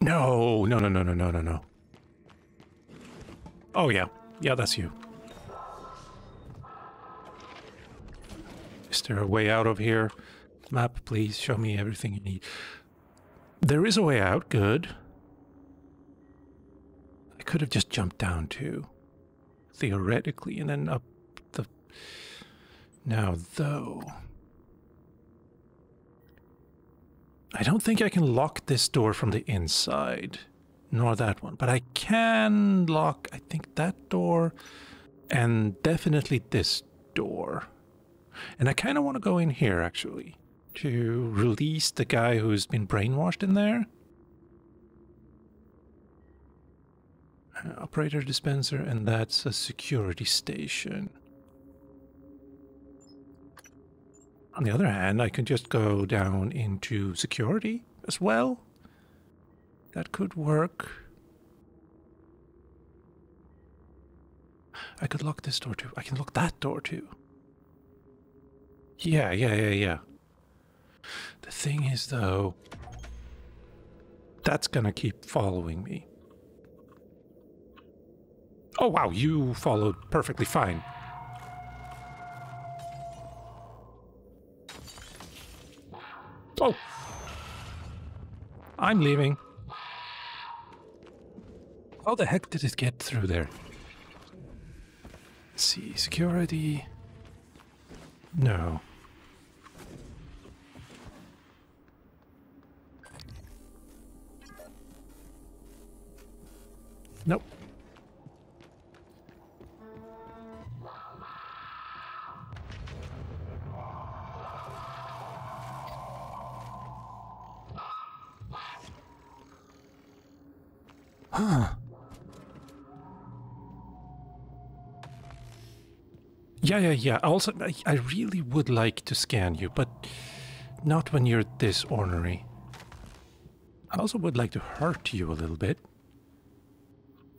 No, no, no, no, no, no, no, no. Oh, yeah. Yeah, that's you. Is there a way out of here? Map, please show me everything you need. There is a way out. Good. I could have just jumped down too. Theoretically, and then up the... Now, though... I don't think I can lock this door from the inside, nor that one, but I can lock, I think, that door and definitely this door. And I kind of want to go in here, actually, to release the guy who's been brainwashed in there. Uh, operator dispenser, and that's a security station. On the other hand, I could just go down into security as well. That could work. I could lock this door too. I can lock that door too. Yeah, yeah, yeah, yeah. The thing is, though, that's gonna keep following me. Oh, wow, you followed perfectly fine. Oh! I'm leaving. How the heck did it get through there? Let's see, security. No. Nope. Huh. Yeah, yeah, yeah. Also, I, I really would like to scan you, but not when you're this ornery. I also would like to hurt you a little bit.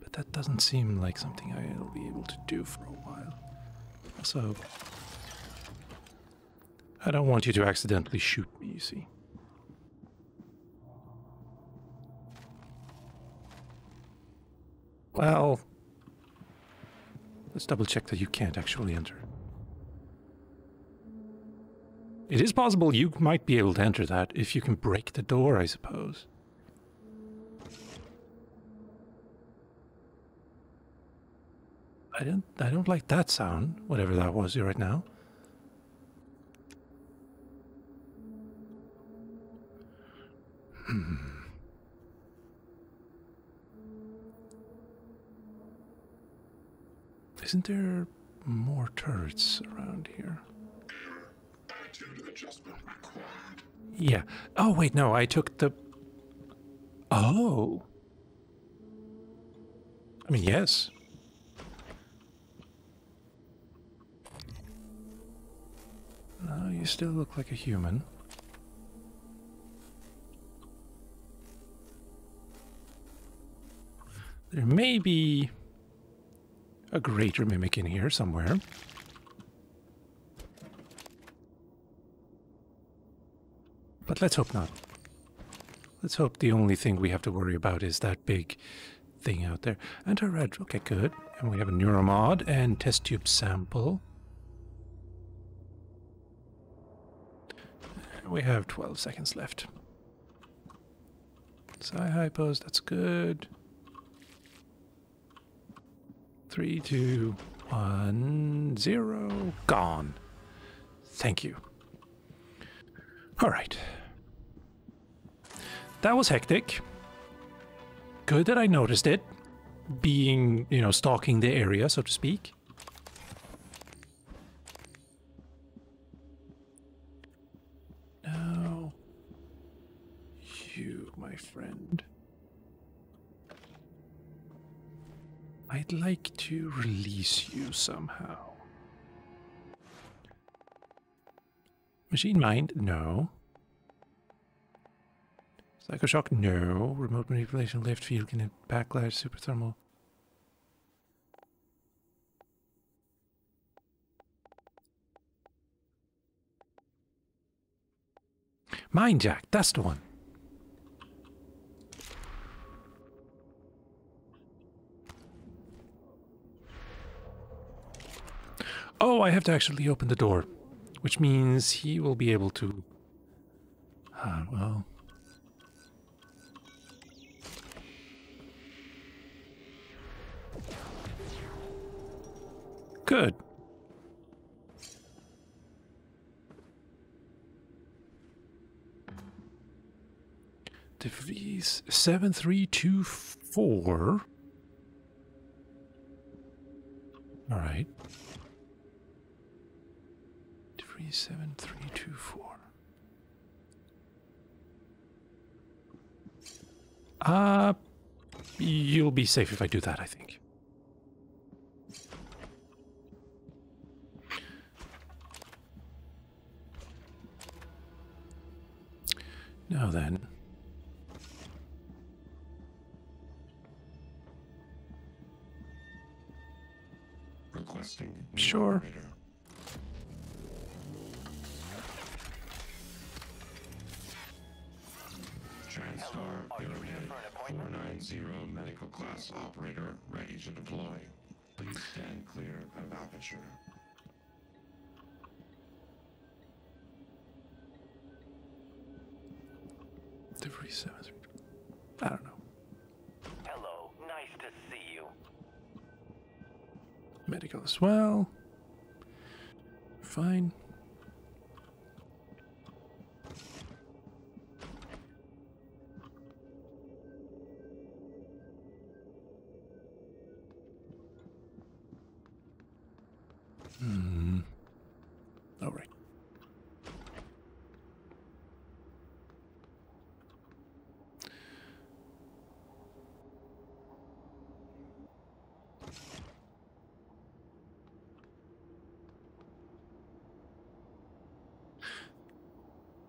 But that doesn't seem like something I'll be able to do for a while. So, I don't want you to accidentally shoot me, you see. Well, let's double check that you can't actually enter. It is possible you might be able to enter that if you can break the door, I suppose. I don't I don't like that sound, whatever that was right now. Hmm. Isn't there more turrets around here? Yeah. Oh, wait, no, I took the... Oh. I mean, yes. No, you still look like a human. There may be a greater mimic in here somewhere. But let's hope not. Let's hope the only thing we have to worry about is that big thing out there. Anti-red, okay, good. And we have a neuromod and test tube sample. We have 12 seconds left. Psi-hypos, that's good. Three, two, one, zero. Gone. Thank you. All right. That was hectic. Good that I noticed it. Being, you know, stalking the area, so to speak. Now, you, my friend. I'd like to release you somehow. Machine mind? No. Psychoshock? No. Remote manipulation, lift field, can backlash, super thermal. Mind Jack, that's the one. Oh, I have to actually open the door, which means he will be able to. Ah, well. Good. DeVries 7324. All right. DeVries 7324. Uh, you'll be safe if I do that, I think. Now then. Requesting Sure. operator. Well. Fine. Hmm. All right.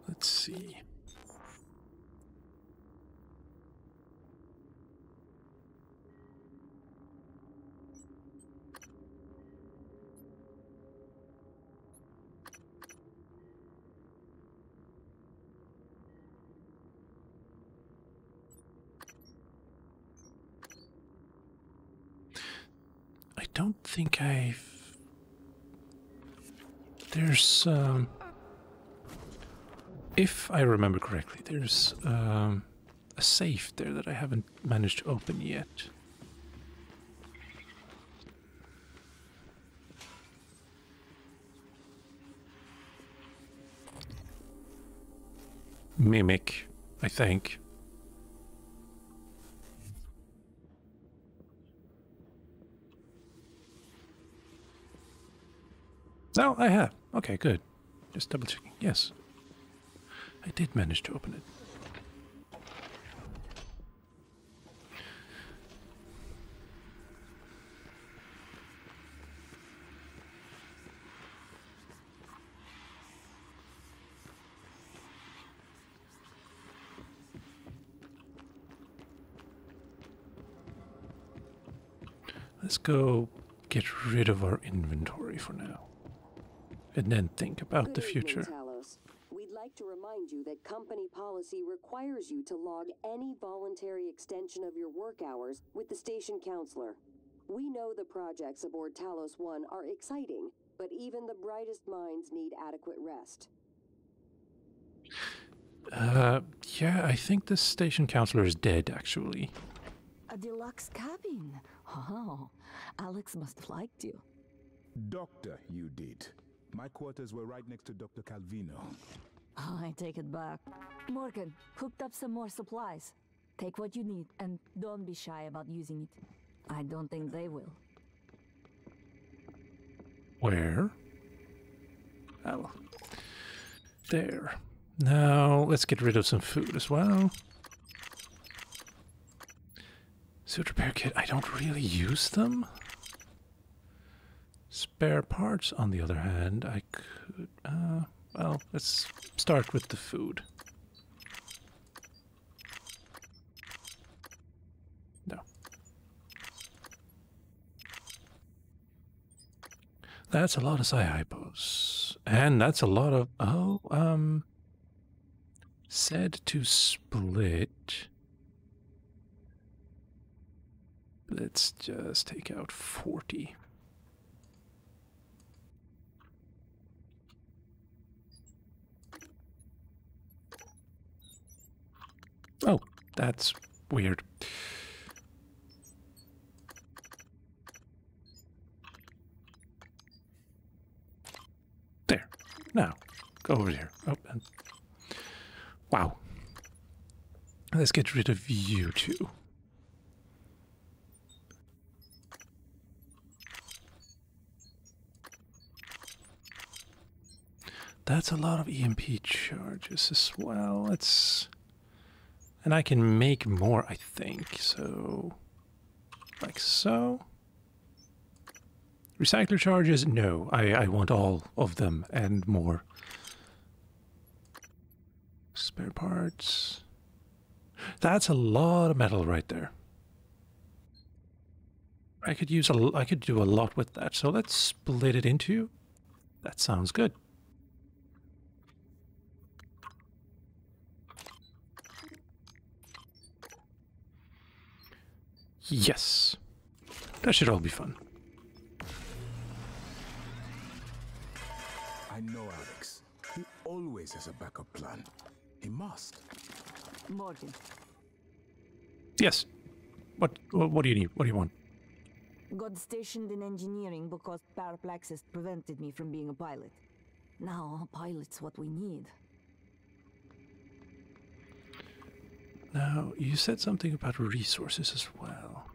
Let's see. I don't think I've. There's um. If I remember correctly, there's um, a safe there that I haven't managed to open yet. Mimic, I think. No, I have. Okay, good. Just double checking. Yes. I did manage to open it. Let's go get rid of our inventory for now. And then think about the future. Talos. We'd like to remind you that company policy requires you to log any voluntary extension of your work hours with the station counselor. We know the projects aboard Talos 1 are exciting, but even the brightest minds need adequate rest. Uh, yeah, I think the station counselor is dead, actually. A deluxe cabin. Oh, Alex must have liked you. Doctor, you did. My quarters were right next to Dr. Calvino. I take it back. Morgan, hooked up some more supplies. Take what you need and don't be shy about using it. I don't think they will. Where? Oh. There. Now, let's get rid of some food as well. Suit repair kit, I don't really use them. Spare parts, on the other hand, I could. Uh, well, let's start with the food. No. That's a lot of Psi-hypos. And that's a lot of. Oh, um. Said to split. Let's just take out 40. Oh, that's weird. There. Now, go over here. Oh, and wow. Let's get rid of you two. That's a lot of EMP charges as well. Let's. And I can make more, I think. So. Like so. Recycler charges? No. I, I want all of them and more. Spare parts. That's a lot of metal right there. I could use a I could do a lot with that. So let's split it into. That sounds good. Yes. That should all be fun. I know Alex. He always has a backup plan. He must. Morgan, Yes. What what, what do you need? What do you want? got stationed in engineering because paraplexis prevented me from being a pilot. Now, a pilot's what we need. Now, you said something about resources as well.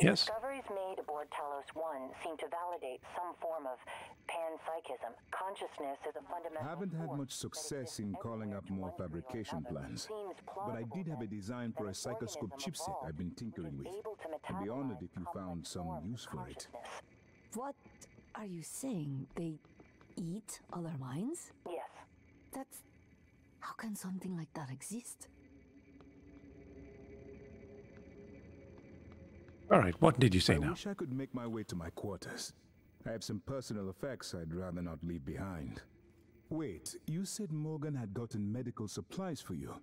Yes. Discoveries made aboard Talos 1 seem to validate some form of panpsychism. Consciousness is a fundamental Haven't had much success in calling up more one degree or fabrication plans. But I did have a design for a that psychoscope chipset I've been tinkering with. I'd be honored if you found some use for it. What are you saying? They eat other minds? Yes. That's. How can something like that exist? All right. What did you say I now? I wish I could make my way to my quarters. I have some personal effects I'd rather not leave behind. Wait, you said Morgan had gotten medical supplies for you.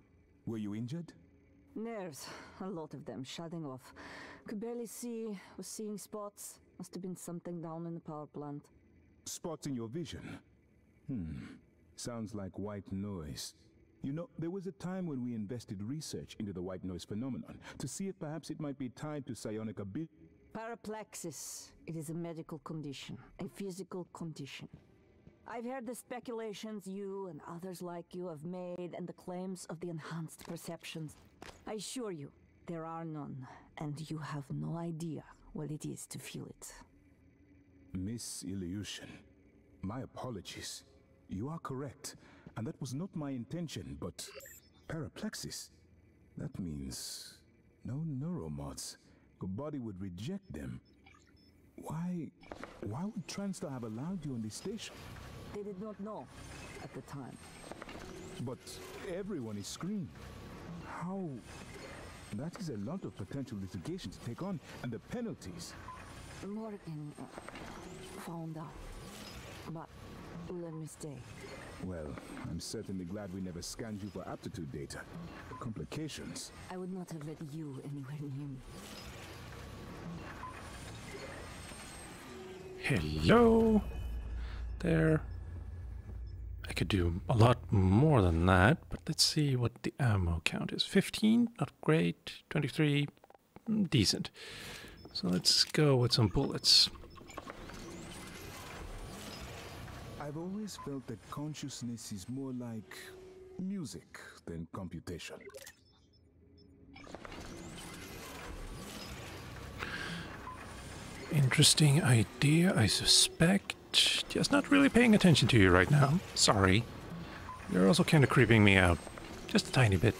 Were you injured? Nerves. A lot of them shutting off. Could barely see, was seeing spots. Must have been something down in the power plant. Spots in your vision? Hmm. Sounds like white noise. You know, there was a time when we invested research into the white noise phenomenon to see if perhaps it might be tied to psionic ability. Paraplexis. It is a medical condition, a physical condition. I've heard the speculations you and others like you have made and the claims of the enhanced perceptions. I assure you, there are none, and you have no idea what it is to feel it. Miss Ilyushin, my apologies. You are correct, and that was not my intention, but paraplexis. That means no neuromods. Your body would reject them. Why, why would TranStar have allowed you on this station? They did not know at the time. But everyone is screened. How? That is a lot of potential litigation to take on, and the penalties. Morgan found out. But let me stay. Well, I'm certainly glad we never scanned you for aptitude data. Complications. I would not have let you anywhere near me. Hello. There. I could do a lot more than that, but let's see what the ammo count is. 15, not great. 23, mm, decent. So let's go with some bullets. I've always felt that consciousness is more like music than computation. Interesting idea, I suspect. Just not really paying attention to you right now. Sorry. You're also kind of creeping me out. Just a tiny bit.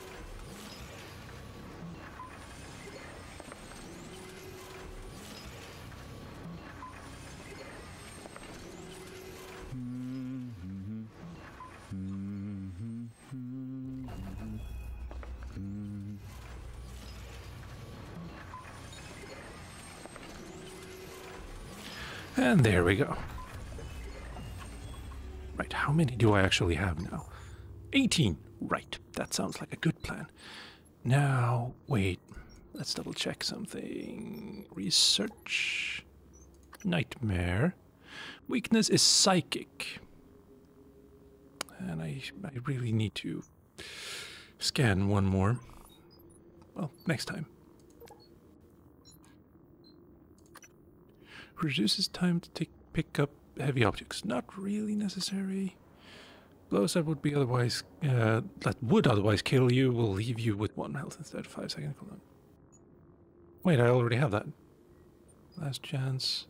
And there we go. Right, how many do I actually have now? 18. Right, that sounds like a good plan. Now, wait, let's double check something. Research. Nightmare. Weakness is psychic. And I, I really need to scan one more. Well, next time. Reduces time to take, pick up heavy objects. Not really necessary. Blows that would be otherwise uh, that would otherwise kill you will leave you with one health instead of five second cooldown. Wait, I already have that. Last chance.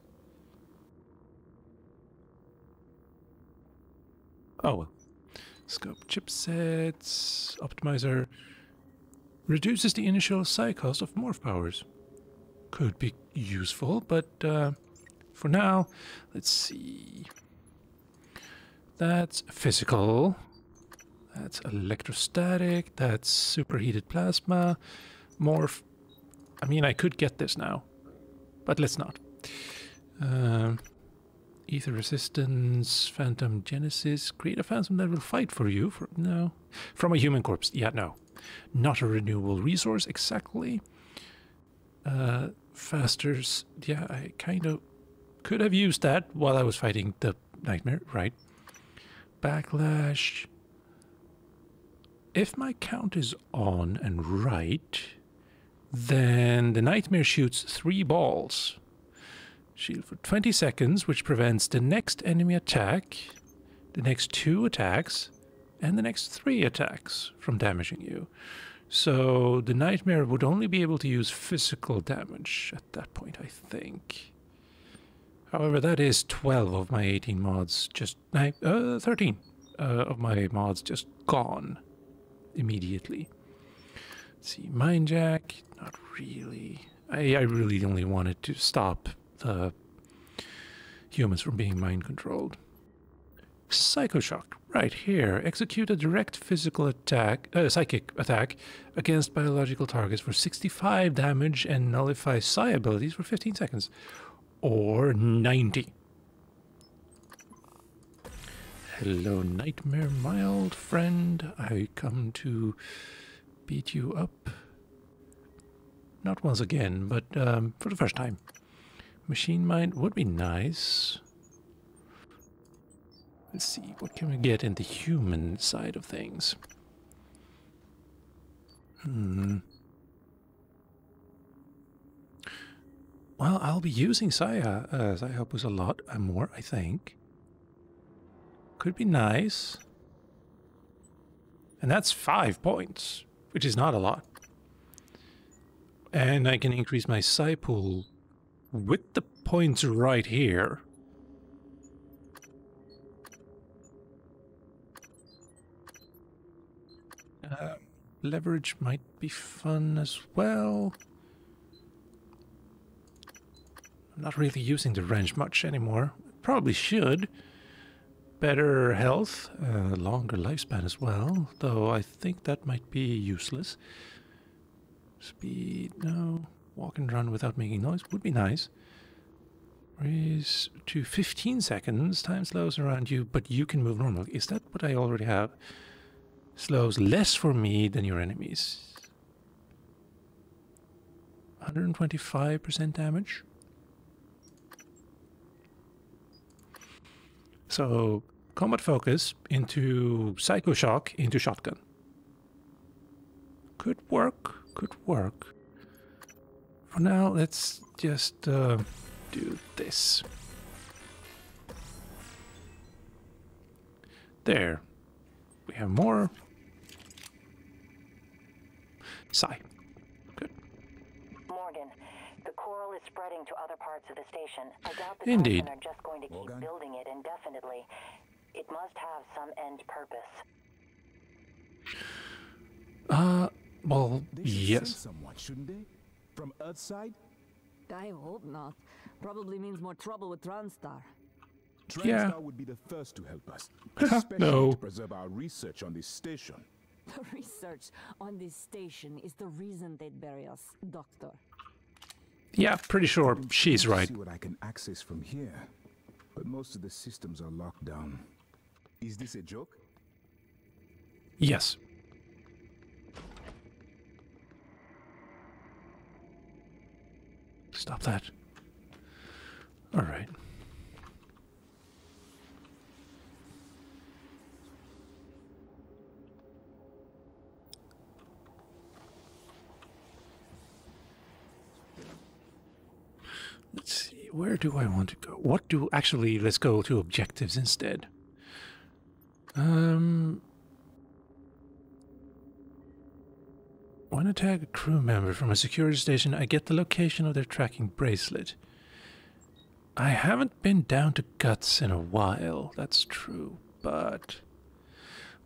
Oh well. Scope chipsets optimizer reduces the initial psi cost of morph powers. Could be useful, but uh, for now, let's see. That's physical. That's electrostatic. That's superheated plasma. Morph. I mean, I could get this now, but let's not. Um, ether resistance, phantom genesis. Create a phantom that will fight for you. For no, from a human corpse. Yeah, no, not a renewable resource exactly. Uh, fasters. Yeah, I kind of could have used that while I was fighting the nightmare. Right. Backlash. If my count is on and right, then the nightmare shoots three balls. Shield for 20 seconds, which prevents the next enemy attack, the next two attacks, and the next three attacks from damaging you. So the nightmare would only be able to use physical damage at that point, I think. However, that is 12 of my 18 mods just... Uh, 13 uh, of my mods just gone immediately. Let's see, Mind Jack, not really. I, I really only wanted to stop the humans from being mind controlled. Psychoshock, right here. Execute a direct physical attack, uh, psychic attack against biological targets for 65 damage and nullify psi abilities for 15 seconds. Or 90. Hello, Nightmare, my old friend. I come to beat you up. Not once again, but um, for the first time. Machine mind would be nice. Let's see, what can we get in the human side of things? Hmm. Well, I'll be using Saya, uh, Psi-hypos a lot uh, more, I think. Could be nice. And that's five points, which is not a lot. And I can increase my Psi pool with the points right here. Uh, leverage might be fun as well. I'm not really using the wrench much anymore. Probably should. Better health, uh, longer lifespan as well, though I think that might be useless. Speed, no. Walk and run without making noise would be nice. Raise to 15 seconds, time slows around you, but you can move normally. Is that what I already have? Slows less for me than your enemies. 125% damage. So, combat focus into Psycho Shock into shotgun. Could work, could work. For now, let's just uh, do this. There. We have more. Sigh. Good. Morgan, the coral is spreading to other parts of the station. I doubt the Indeed. Typhon are just going to keep Morgan? building it indefinitely. It must have some end purpose. Uh, well, They yes. someone, shouldn't they? From Earthside? I hope not. Probably means more trouble with TranStar. TranStar Yeah. would be the first to help us, No. especially to preserve our research on this station. The research on this station is the reason they'd bury us, Doctor. Yeah, pretty sure she's right. See what I can access from here, but most of the systems are locked down. Is this a joke? Yes. Stop that. All right. Where do I want to go? What do actually? Let's go to objectives instead. Um, when I tag a crew member from a security station, I get the location of their tracking bracelet. I haven't been down to Guts in a while, that's true, but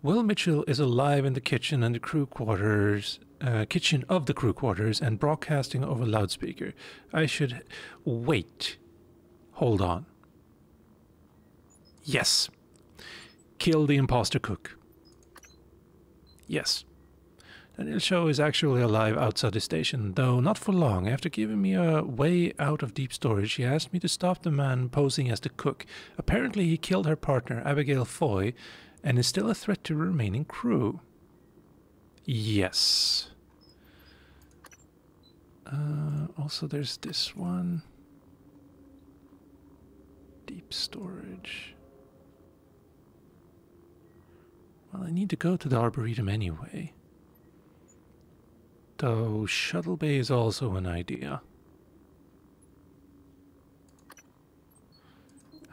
Will Mitchell is alive in the kitchen and the crew quarters, uh, kitchen of the crew quarters, and broadcasting over loudspeaker. I should wait. Hold on. Yes. Kill the imposter cook. Yes. Danielle Sho is actually alive outside the station, though not for long. After giving me a way out of deep storage, he asked me to stop the man posing as the cook. Apparently, he killed her partner, Abigail Foy, and is still a threat to the remaining crew. Yes. Uh, also, there's this one. Deep storage. Well, I need to go to the Arboretum anyway. Though Shuttle Bay is also an idea.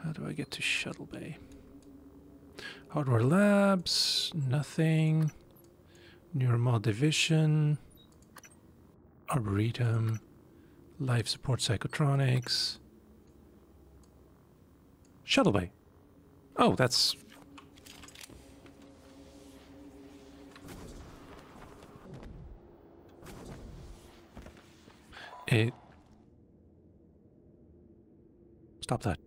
How do I get to Shuttle Bay? Hardware Labs, nothing. Neuromod Division, Arboretum, Life Support Psychotronics, Shuttle Bay. Oh, that's It. Stop that.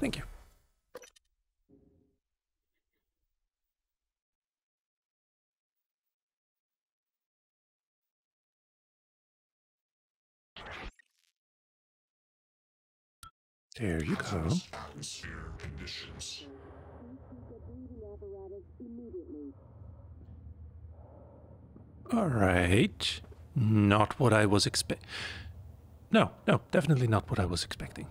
Thank you. There you go. Atmosphere conditions. All right. Not what I was expect. No, no, definitely not what I was expecting.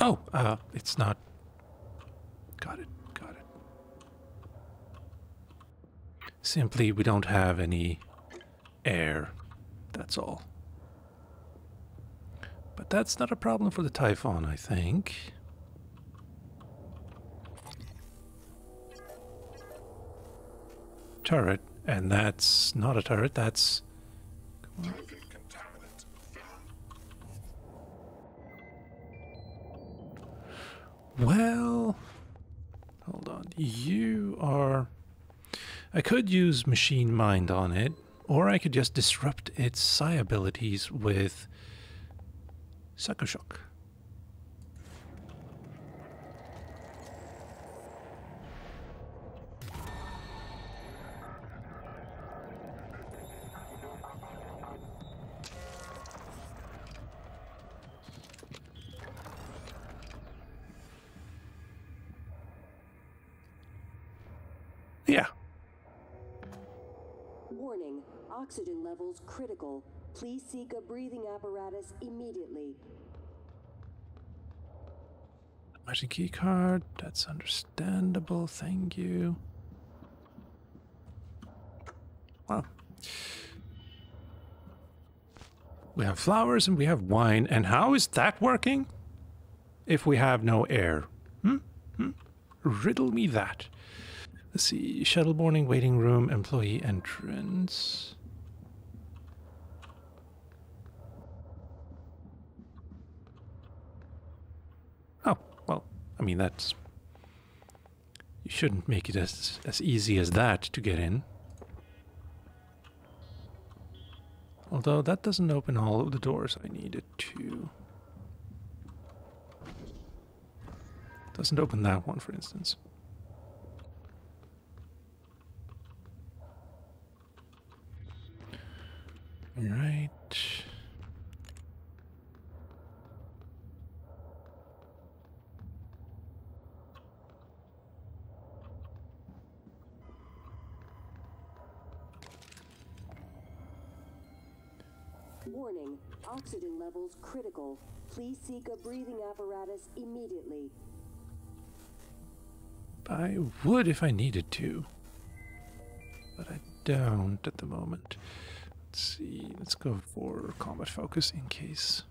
Oh, uh, it's not. Got it, got it. Simply, we don't have any air. That's all. But that's not a problem for the Typhon, I think. turret, and that's not a turret, that's. Well. Hold on. You are. I could use Machine Mind on it, or I could just disrupt its psi abilities with Psychoshock. Seek a breathing apparatus immediately. Magic key card. That's understandable. Thank you. Well, we have flowers and we have wine. And how is that working? If we have no air. Hmm? Hmm? Riddle me that. Let's see. Shuttle boarding, waiting room, employee entrance. Oh, well, I mean, that's. You shouldn't make it as, as easy as that to get in. Although that doesn't open all of the doors I need it to. Doesn't open that one, for instance. Right. Warning, oxygen levels critical. Please seek a breathing apparatus immediately. I would if I needed to. But I don't at the moment. Let's see. Let's go for combat focus in case.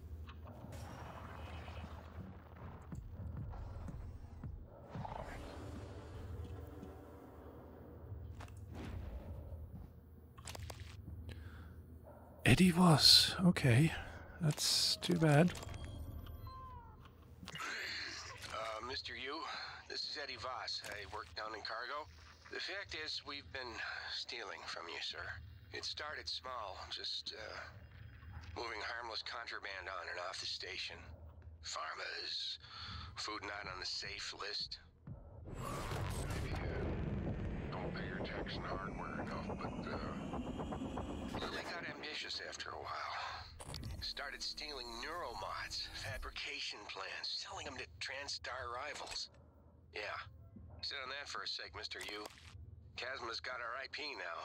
Eddie was. Okay. That's too bad. Uh, Mr. Yu, this is Eddie Voss. I work down in cargo. The fact is, we've been stealing from you, sir. It started small, just, uh, moving harmless contraband on and off the station. Pharmas, food not on the safe list. Maybe, uh, don't pay your tax and hardware enough, but, uh, Lily got ambitious after a while. Started stealing neuromods, fabrication plans, selling them to TranStar rivals. Yeah. Sit on that for a sec, Mr. Yu. Chasma's got our IP now.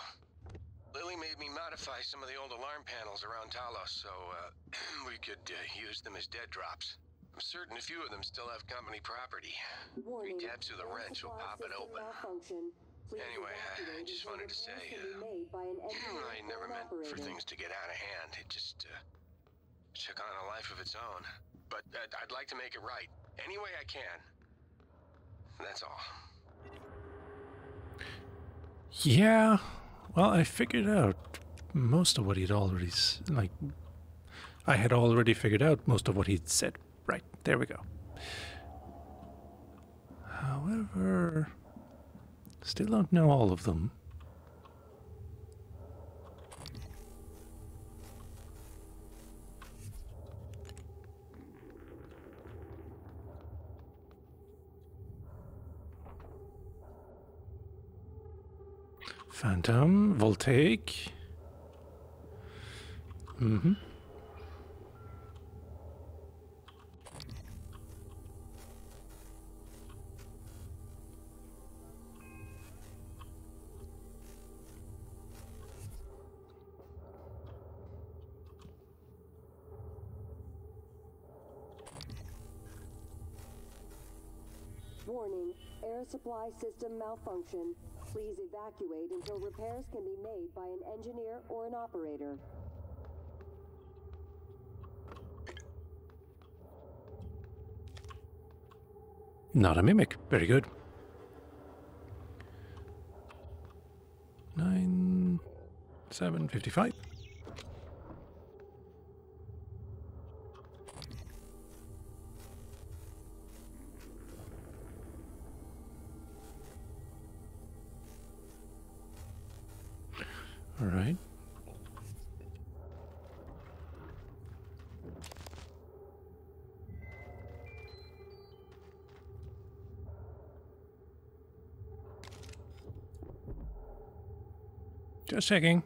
Lily made me modify some of the old alarm panels around Talos so uh, we could uh, use them as dead drops. I'm certain a few of them still have company property. Warning. tabs to the wrench will pop it open. Malfunction. Please Anyway, I- I just wanted to say, uh, made by an engineer I never an meant for things to get out of hand. It just uh, took on a life of its own. But uh, I'd like to make it right any way I can. That's all. Yeah. Well, I figured out most of what he'd already like. I had already figured out most of what he'd said. Right there we go. However, still don't know all of them. Phantom, Voltaic. Mm-hmm. Supply system malfunction. Please evacuate until repairs can be made by an engineer or an operator. Not a mimic. Very good. Nine, seven, fifty-five. Just checking.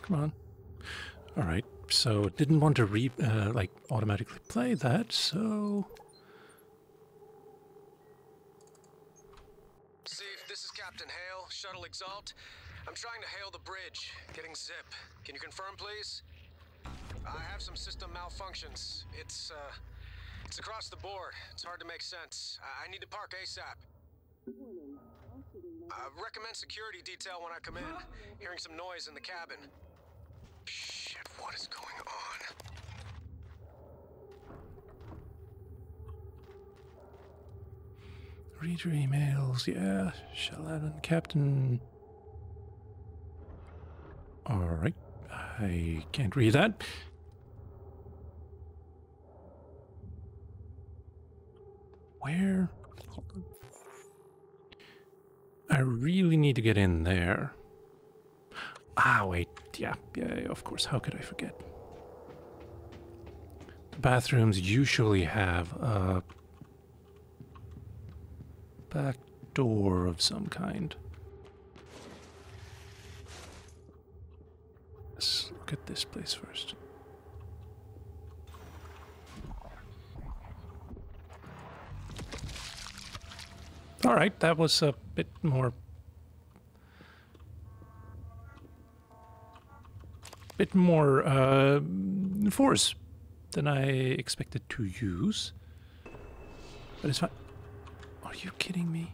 Come on. All right. So didn't want to re uh, like automatically play that. So Steve, this is Captain Hale, Shuttle Exalt. I'm trying to hail the bridge, getting zip. Can you confirm, please? I have some system malfunctions. It's, uh, it's across the board. It's hard to make sense. I, I need to park ASAP. Uh, recommend security detail when I come in. Hearing some noise in the cabin. Shit, what is going on? read your emails. Yeah. Shall I, Captain? All right. I can't read that. Where? I really need to get in there. Ah, wait. Yeah, yeah, yeah, of course. How could I forget? The bathrooms usually have a back door of some kind. Let's look at this place first. All right, that was a bit more. Bit more uh, force than I expected to use. But it's fine. Are you kidding me?